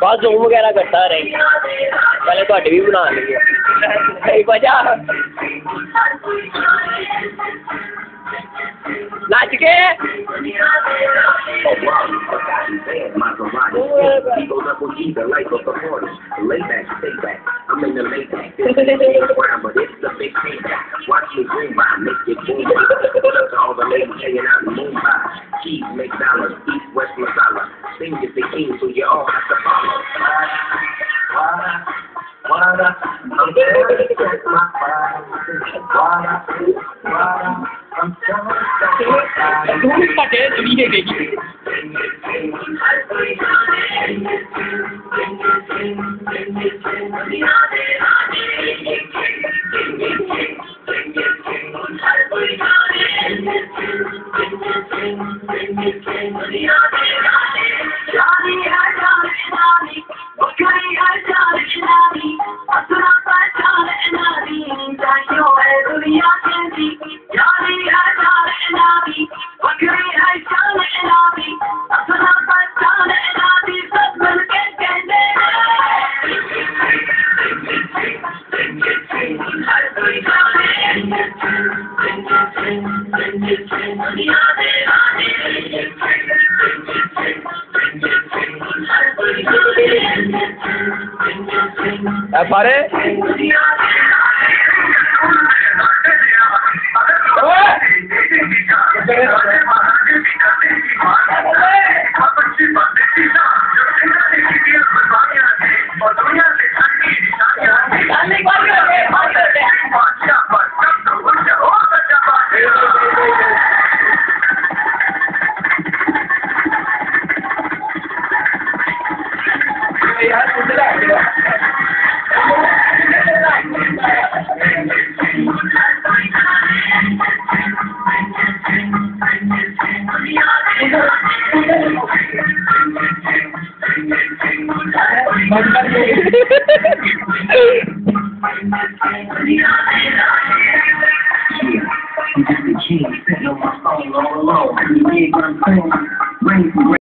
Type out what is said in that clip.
ਬਸ zoom ਵਗੈਰਾ ਕਰਦਾ ਰਹੇ ਪਹਿਲੇ ਤੁਹਾਡੇ ਵੀ ਬਣਾ ਲਈਏ ਨਹੀਂ ਵਜਾ ਨੱਚ ਕੇ Maserati. Goes up with either life of the party. Lay back, stay back. I'm in the lay back. This is around, but it's the big payback. Watch me boom by, make it boom by. To all the ladies hanging out in Mumbai. Cheese make dollars, east west masala. thing is the so you all have to follow. I'm trying to Thank you. K Sitting on my phone all alone. Big gun phone, rain